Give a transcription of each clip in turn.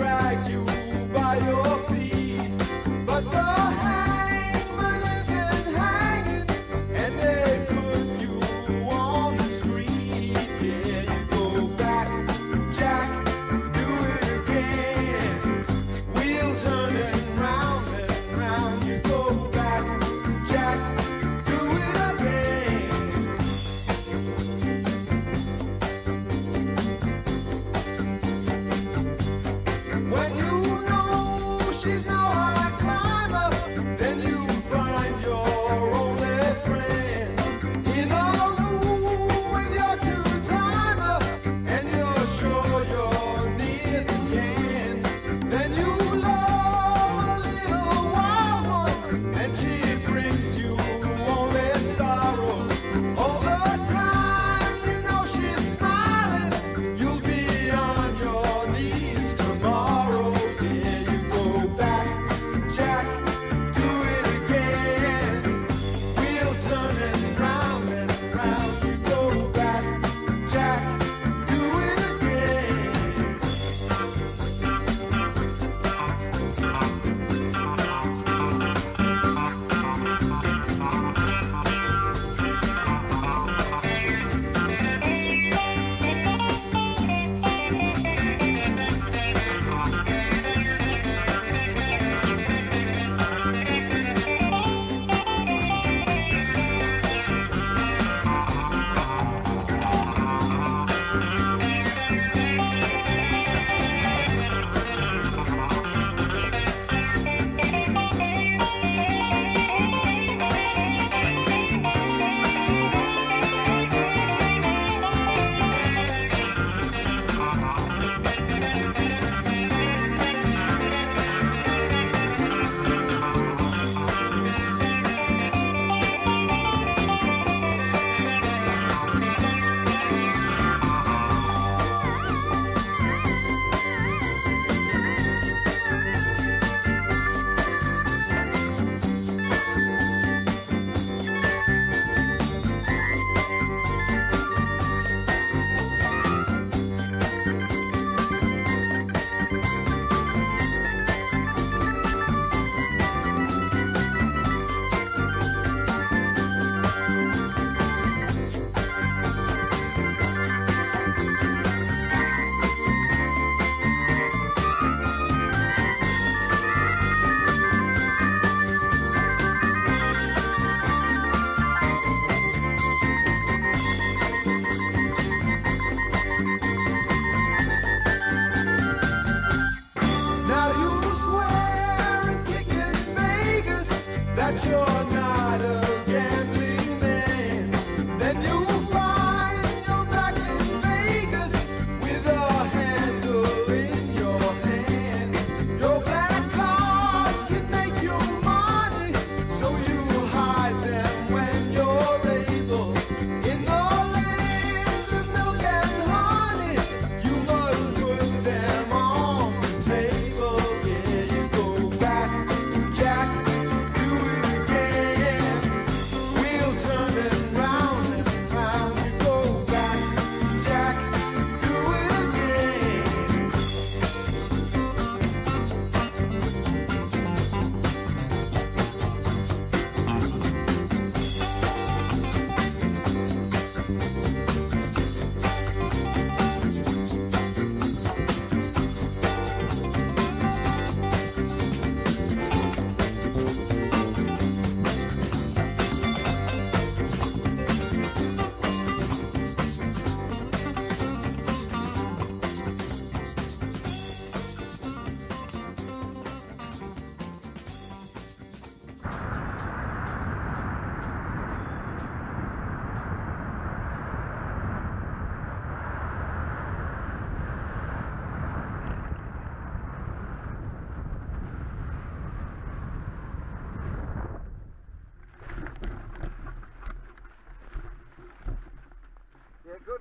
drag you by your feet, but. the.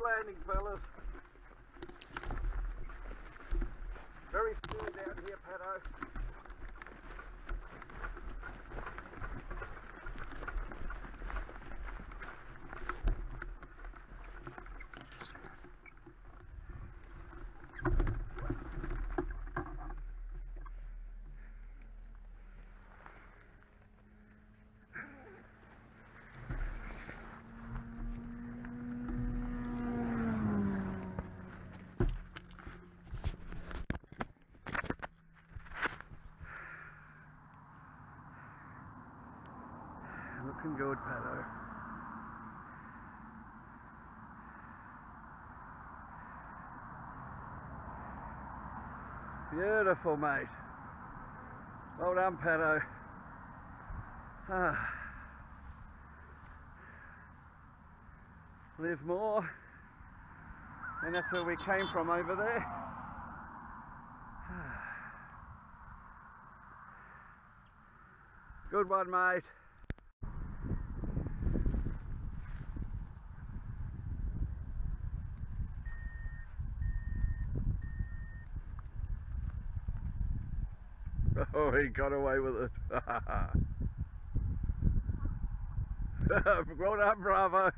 landing, fellas. broken goat. Beautiful, mate. Well done, Pato. Ah. Live more. And that's where we came from over there. Ah. Good one, mate. Oh, he got away with it. Grown up, bravo.